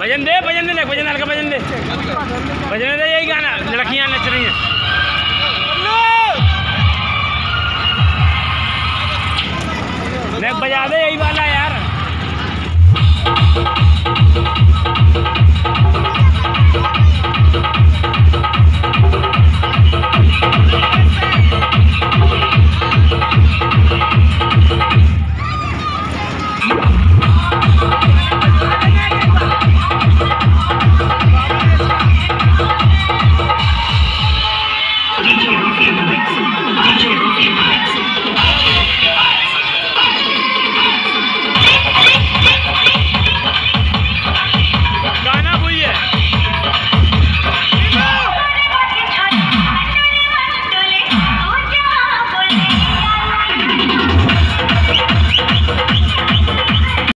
भजन दे भजन दे, भजन हल्का भजन दे। भजन दे, यही गाना। लड़कियाँ नच रही हैं। बजा दे, यही वाला यार